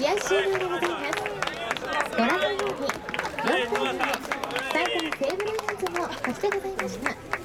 試合終了でございます。ご覧のように4対2で埼テーブルイベントも勝ちでございました。